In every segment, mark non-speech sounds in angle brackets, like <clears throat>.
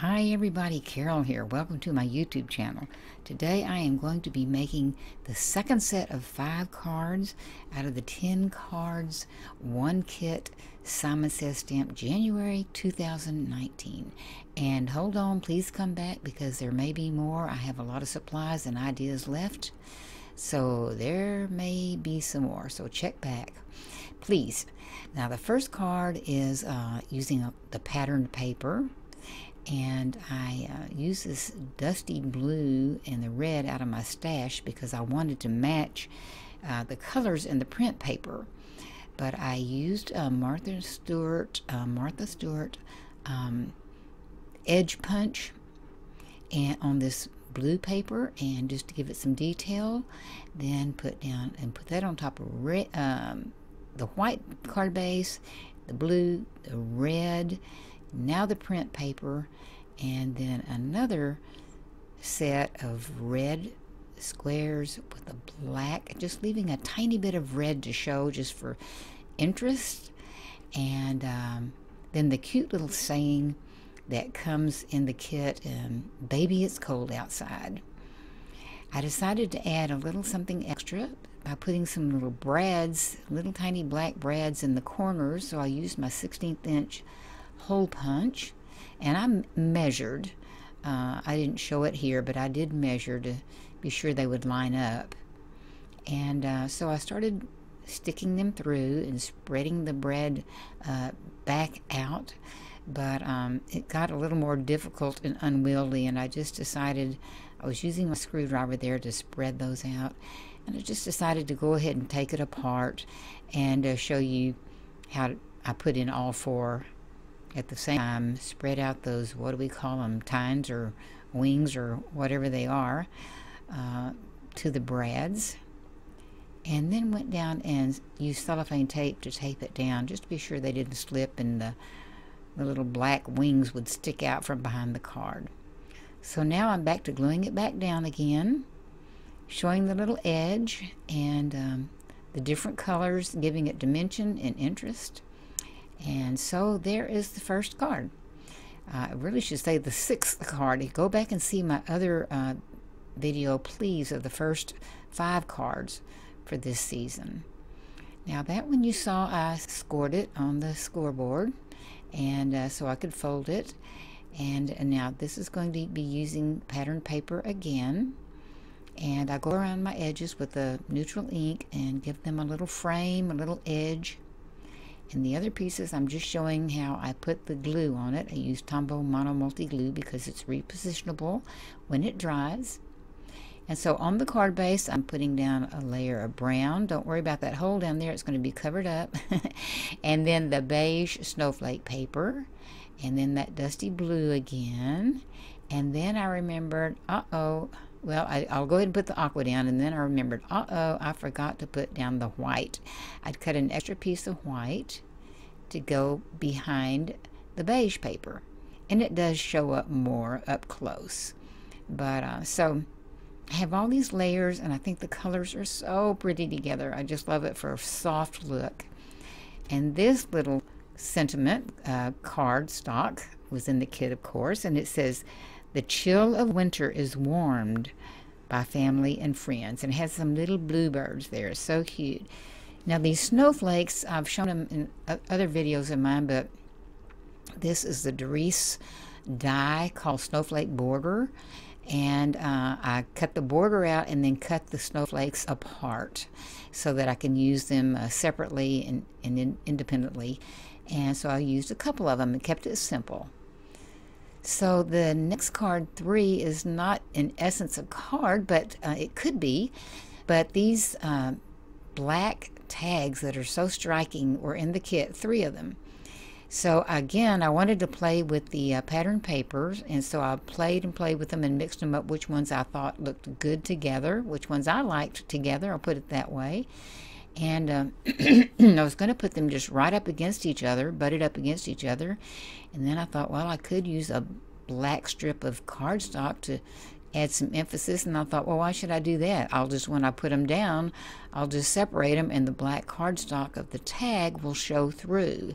Hi everybody, Carol here. Welcome to my YouTube channel. Today I am going to be making the second set of five cards out of the 10 cards, one kit, Simon Says stamp January 2019. And hold on, please come back because there may be more. I have a lot of supplies and ideas left. So there may be some more, so check back. Please. Now the first card is uh, using a, the patterned paper and I uh, used this dusty blue and the red out of my stash because I wanted to match uh, the colors in the print paper. But I used uh, Martha Stewart, uh, Martha Stewart um, edge punch and on this blue paper and just to give it some detail then put down and put that on top of red, um, the white card base the blue the red now the print paper, and then another set of red squares with a black, just leaving a tiny bit of red to show just for interest. And um, then the cute little saying that comes in the kit, um, Baby, it's cold outside. I decided to add a little something extra by putting some little brads, little tiny black brads in the corners. So I used my 16th inch hole punch and I measured. Uh, I didn't show it here, but I did measure to be sure they would line up. And uh, so I started sticking them through and spreading the brad uh, back out. But um, it got a little more difficult and unwieldy, and I just decided I was using my screwdriver there to spread those out. And I just decided to go ahead and take it apart and uh, show you how I put in all four at the same time spread out those what do we call them tines or wings or whatever they are uh, to the brads. And then went down and used cellophane tape to tape it down just to be sure they didn't slip and the, the little black wings would stick out from behind the card. So now I'm back to gluing it back down again showing the little edge and um, the different colors giving it dimension and interest and so there is the first card. Uh, I really should say the sixth card. Go back and see my other uh, video, please, of the first five cards for this season. Now that one you saw, I scored it on the scoreboard, and uh, so I could fold it. And, and now this is going to be using pattern paper again. And I go around my edges with the neutral ink and give them a little frame, a little edge and the other pieces, I'm just showing how I put the glue on it. I use Tombow Mono Multi Glue because it's repositionable when it dries. And so on the card base, I'm putting down a layer of brown. Don't worry about that hole down there. It's going to be covered up. <laughs> and then the beige snowflake paper. And then that dusty blue again. And then I remembered, uh-oh, well, I, will go ahead and put the aqua down, and then I remembered, uh-oh, I forgot to put down the white. I'd cut an extra piece of white to go behind the beige paper. And it does show up more up close. But, uh, so, I have all these layers, and I think the colors are so pretty together. I just love it for a soft look. And this little sentiment uh, card stock was in the kit, of course, and it says, the chill of winter is warmed by family and friends and has some little bluebirds there. So cute. Now these snowflakes, I've shown them in other videos of mine, but this is the Darice die called Snowflake Border. And uh, I cut the border out and then cut the snowflakes apart so that I can use them uh, separately and, and in, independently. And so I used a couple of them and kept it simple. So the next card three is not in essence a card, but uh, it could be. But these uh, black tags that are so striking were in the kit, three of them. So again, I wanted to play with the uh, pattern papers, and so I played and played with them and mixed them up, which ones I thought looked good together, which ones I liked together, I'll put it that way. And uh, <clears throat> I was going to put them just right up against each other, butted up against each other. And then I thought, well, I could use a black strip of cardstock to add some emphasis. And I thought, well, why should I do that? I'll just, when I put them down, I'll just separate them and the black cardstock of the tag will show through.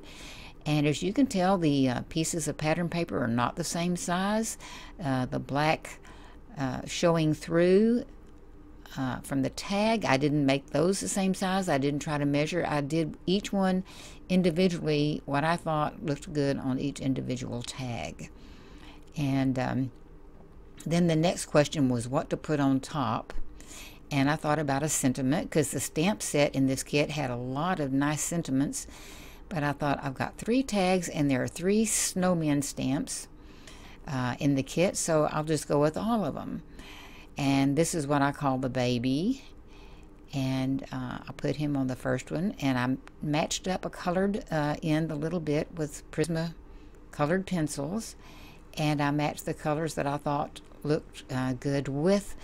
And as you can tell, the uh, pieces of pattern paper are not the same size. Uh, the black uh, showing through uh, from the tag, I didn't make those the same size. I didn't try to measure. I did each one individually what I thought looked good on each individual tag. And um, then the next question was what to put on top. And I thought about a sentiment because the stamp set in this kit had a lot of nice sentiments but I thought I've got three tags and there are three snowman stamps uh, in the kit, so I'll just go with all of them. And this is what I call the baby. And uh, I put him on the first one, and I matched up a colored uh, end a little bit with Prisma colored pencils, and I matched the colors that I thought looked uh, good with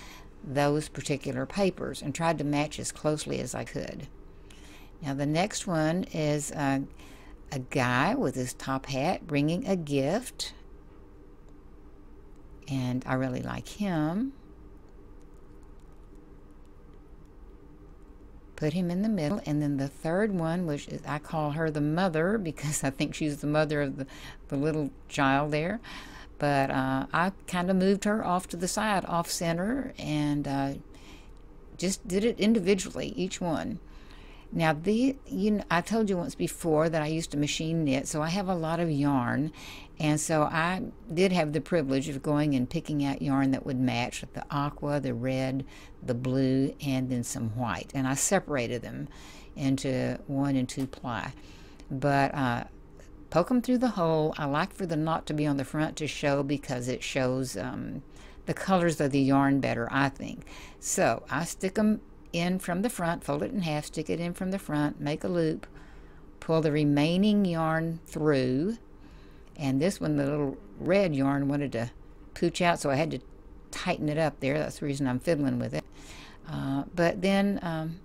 those particular papers and tried to match as closely as I could. Now the next one is a, a guy with his top hat bringing a gift. And I really like him. Put him in the middle. And then the third one, which is, I call her the mother <laughs> because I think she's the mother of the, the little child there. But uh, I kind of moved her off to the side, off center, and uh, just did it individually, each one. Now, the you know, I told you once before that I used to machine knit, so I have a lot of yarn, and so I did have the privilege of going and picking out yarn that would match the aqua, the red, the blue, and then some white, and I separated them into one and two ply. But uh, poke them through the hole. I like for the knot to be on the front to show because it shows um, the colors of the yarn better, I think. So I stick them in from the front, fold it in half, stick it in from the front, make a loop, pull the remaining yarn through, and this one, the little red yarn wanted to pooch out, so I had to tighten it up there. That's the reason I'm fiddling with it. Uh, but then um,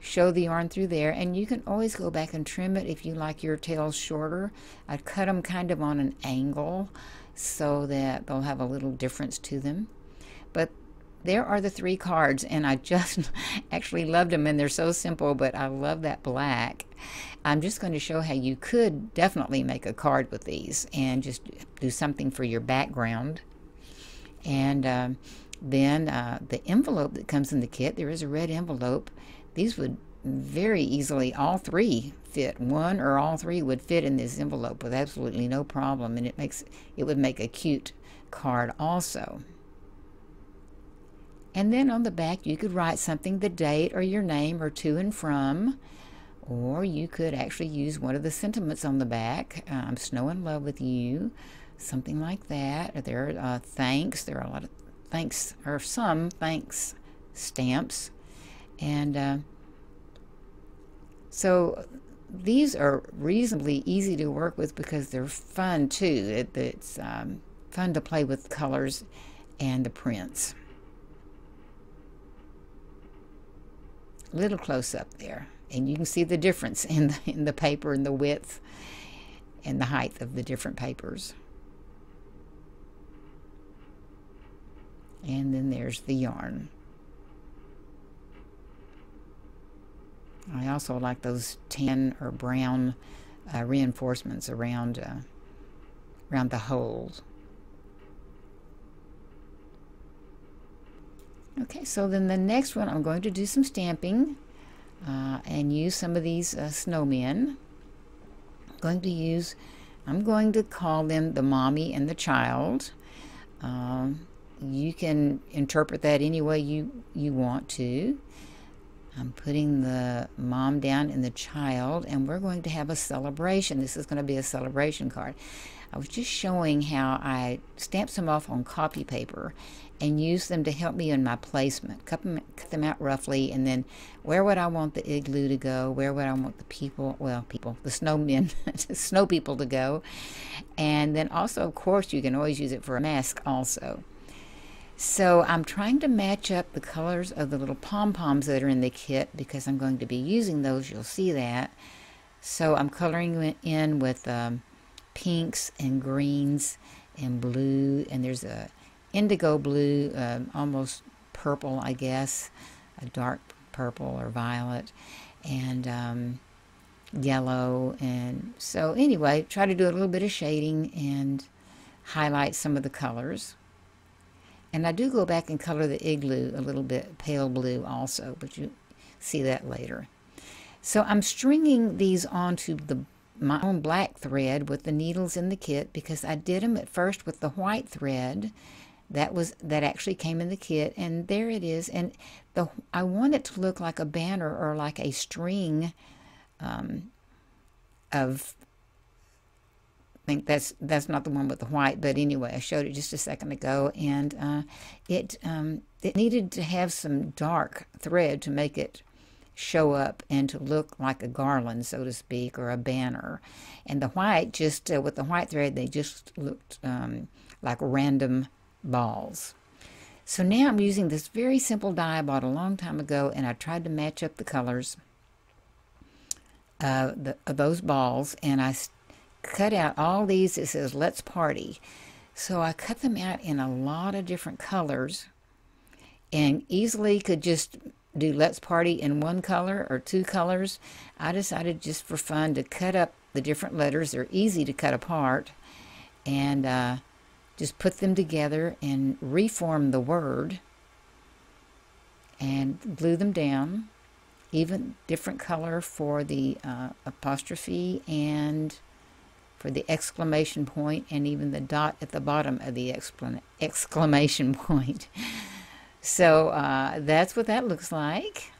show the yarn through there, and you can always go back and trim it if you like your tails shorter. I cut them kind of on an angle so that they'll have a little difference to them. There are the three cards, and I just <laughs> actually loved them, and they're so simple, but I love that black. I'm just going to show how you could definitely make a card with these and just do something for your background. And uh, then uh, the envelope that comes in the kit, there is a red envelope. These would very easily, all three fit. One or all three would fit in this envelope with absolutely no problem, and it makes it would make a cute card also. And then on the back, you could write something, the date or your name or to and from. Or you could actually use one of the sentiments on the back. I'm snow in love with you. Something like that. Or There are uh, thanks. There are a lot of thanks, or some thanks stamps. And uh, so these are reasonably easy to work with because they're fun too. It, it's um, fun to play with colors and the prints. Little close up there. And you can see the difference in the, in the paper and the width and the height of the different papers. And then there's the yarn. I also like those tan or brown uh, reinforcements around uh, around the holes. Okay, so then the next one, I'm going to do some stamping uh, and use some of these uh, snowmen. I'm going to use, I'm going to call them the mommy and the child. Um, you can interpret that any way you, you want to. I'm putting the mom down and the child, and we're going to have a celebration. This is going to be a celebration card. I was just showing how I stamped some off on copy paper and use them to help me in my placement. Cut them, cut them out roughly, and then where would I want the igloo to go? Where would I want the people, well, people, the snowmen, <laughs> snow people to go? And then also, of course, you can always use it for a mask also. So I'm trying to match up the colors of the little pom-poms that are in the kit because I'm going to be using those. You'll see that. So I'm coloring in with um, pinks and greens and blue, and there's a indigo blue, uh, almost purple, I guess, a dark purple or violet, and um, yellow. And so anyway, try to do a little bit of shading and highlight some of the colors. And I do go back and color the igloo a little bit pale blue also, but you see that later. So I'm stringing these onto the my own black thread with the needles in the kit because I did them at first with the white thread that was that actually came in the kit and there it is. And the I want it to look like a banner or like a string um, of I think that's that's not the one with the white but anyway I showed it just a second ago. And uh, it um, it needed to have some dark thread to make it show up and to look like a garland, so to speak, or a banner. And the white, just uh, with the white thread, they just looked um, like random balls. So now I'm using this very simple die I bought a long time ago, and I tried to match up the colors uh, the, of those balls, and I cut out all these. It says "Let's Party," so I cut them out in a lot of different colors, and easily could just do Let's Party in one color or two colors. I decided just for fun to cut up the different letters. They're easy to cut apart, and uh, just put them together and reform the word and glue them down. Even different color for the uh, apostrophe and for the exclamation point and even the dot at the bottom of the exclamation <laughs> point. So uh, that's what that looks like.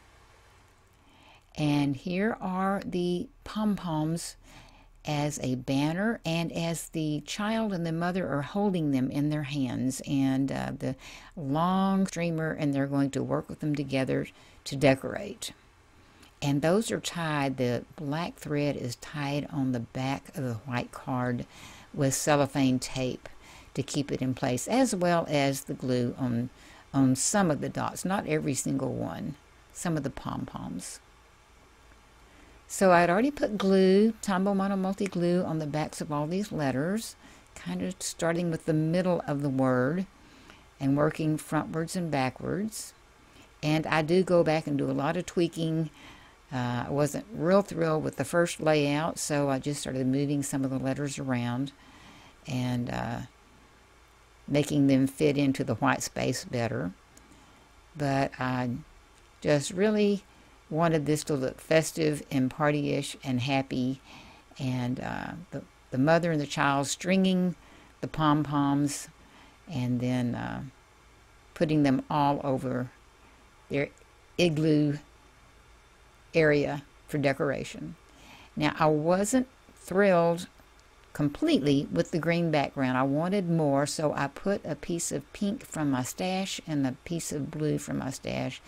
And here are the pom-poms as a banner and as the child and the mother are holding them in their hands and uh, the long streamer and they're going to work with them together to decorate and those are tied the black thread is tied on the back of the white card with cellophane tape to keep it in place as well as the glue on on some of the dots not every single one some of the pom-poms so I'd already put glue, Tombow Mono Multi glue on the backs of all these letters, kind of starting with the middle of the word and working frontwards and backwards. And I do go back and do a lot of tweaking. Uh, I wasn't real thrilled with the first layout, so I just started moving some of the letters around and uh, making them fit into the white space better. But I just really wanted this to look festive and partyish and happy. And uh, the, the mother and the child stringing the pom poms and then uh, putting them all over their igloo area for decoration. Now, I wasn't thrilled completely with the green background. I wanted more, so I put a piece of pink from my stash and a piece of blue from my stash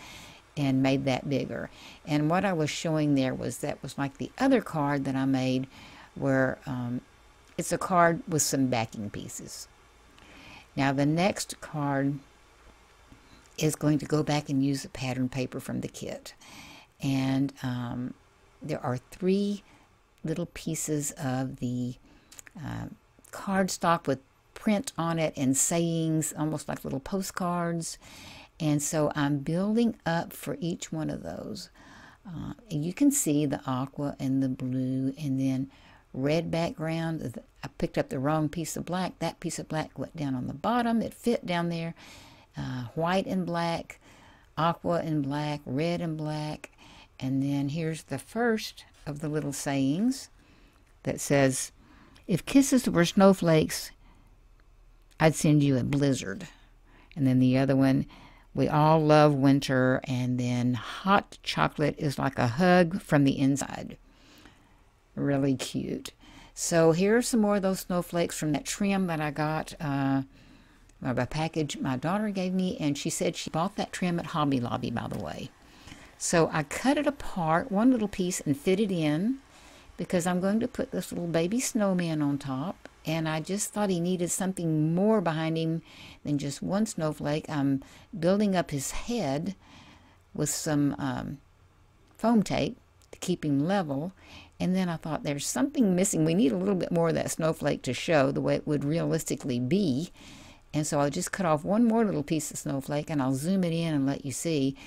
and made that bigger. And what I was showing there was that was like the other card that I made where um, it's a card with some backing pieces. Now the next card is going to go back and use the pattern paper from the kit. And um, there are three little pieces of the uh, cardstock with print on it and sayings, almost like little postcards. And so I'm building up for each one of those. Uh, you can see the aqua and the blue and then red background. I picked up the wrong piece of black. That piece of black went down on the bottom. It fit down there. Uh, white and black, aqua and black, red and black. And then here's the first of the little sayings that says, If kisses were snowflakes, I'd send you a blizzard. And then the other one, we all love winter, and then hot chocolate is like a hug from the inside. Really cute. So here are some more of those snowflakes from that trim that I got, uh, a package my daughter gave me, and she said she bought that trim at Hobby Lobby, by the way. So I cut it apart, one little piece, and fit it in because I'm going to put this little baby snowman on top and I just thought he needed something more behind him than just one snowflake. I'm building up his head with some um, foam tape to keep him level. And then I thought there's something missing. We need a little bit more of that snowflake to show the way it would realistically be. And so I'll just cut off one more little piece of snowflake and I'll zoom it in and let you see.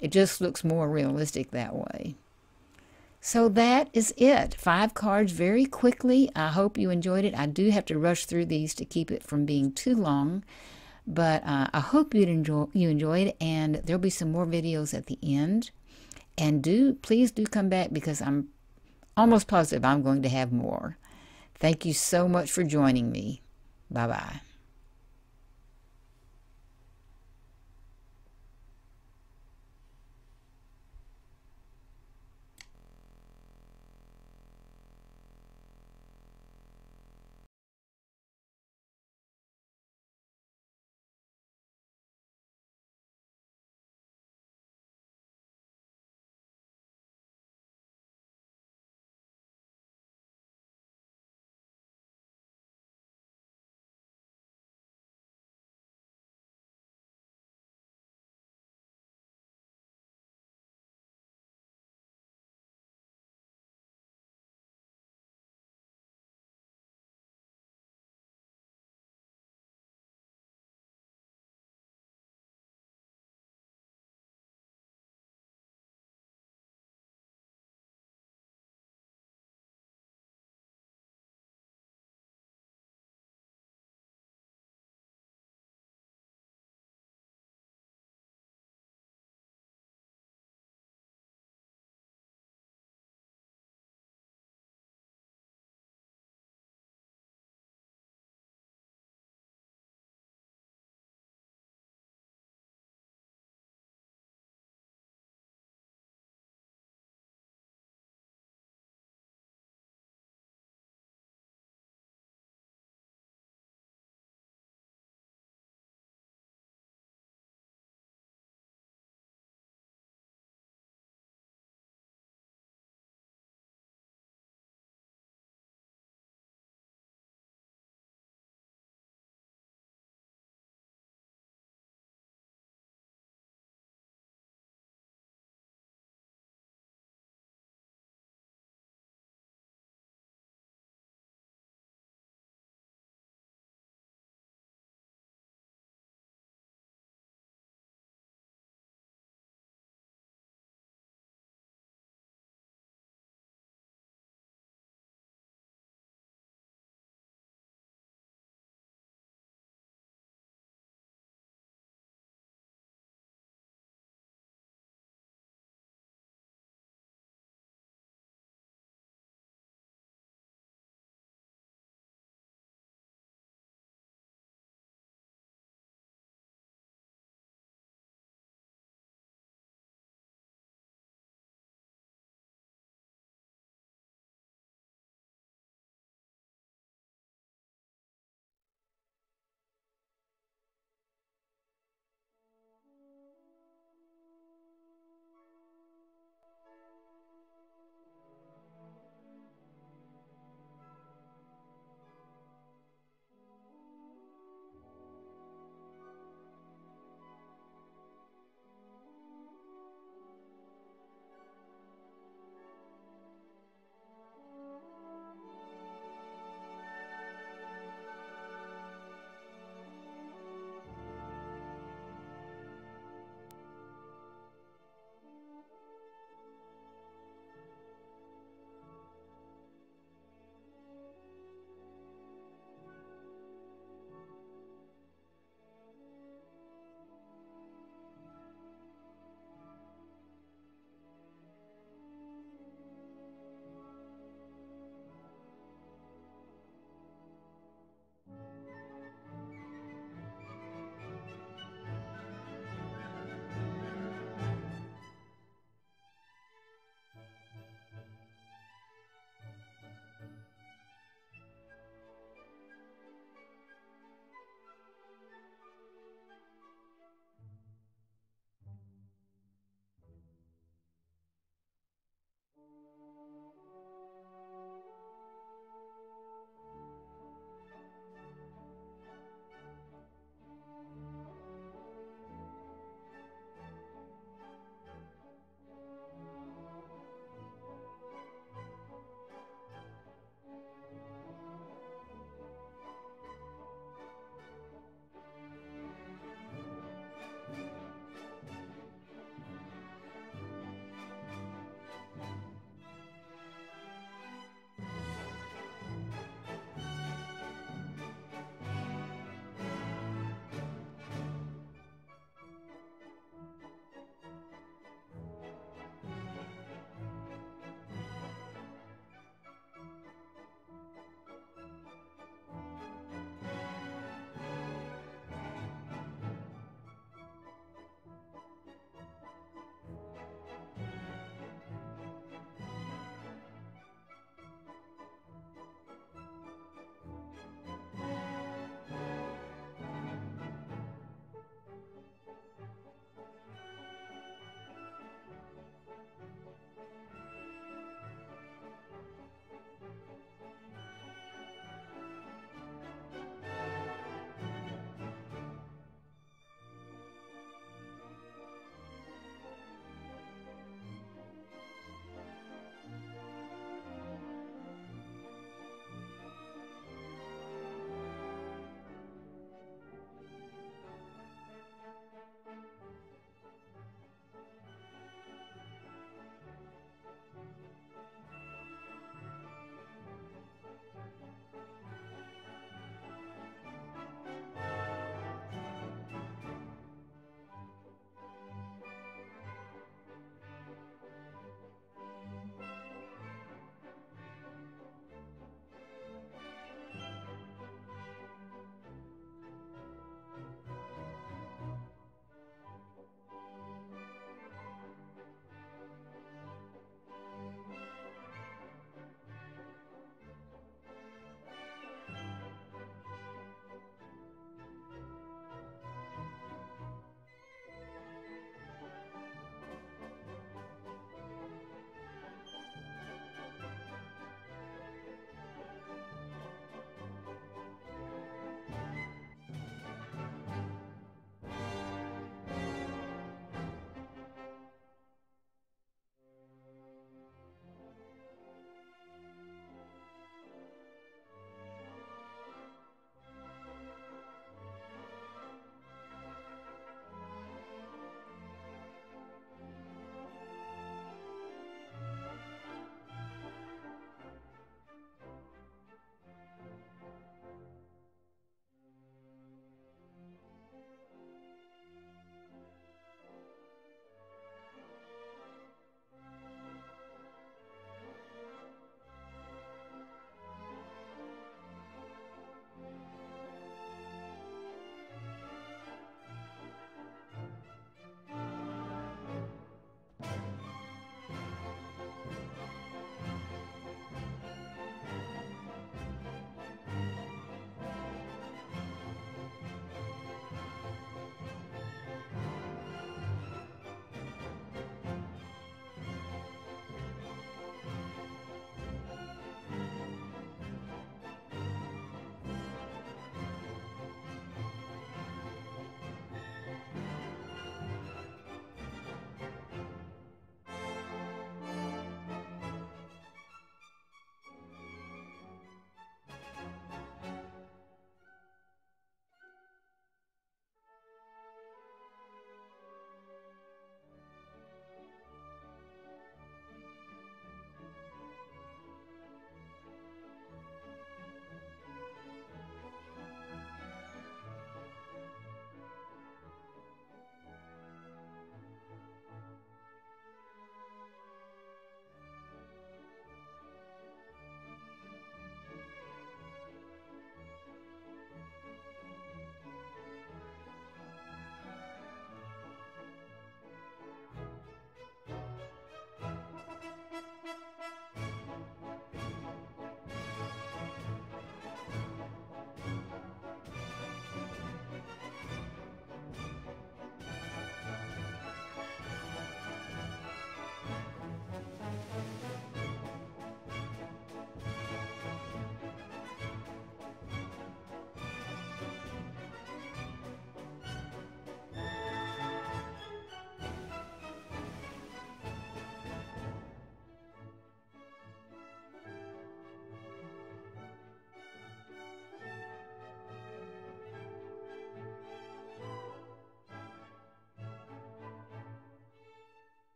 It just looks more realistic that way. So that is it. Five cards very quickly. I hope you enjoyed it. I do have to rush through these to keep it from being too long. But uh, I hope you'd enjoy you enjoyed and there'll be some more videos at the end. And do please do come back because I'm almost positive I'm going to have more. Thank you so much for joining me. Bye-bye.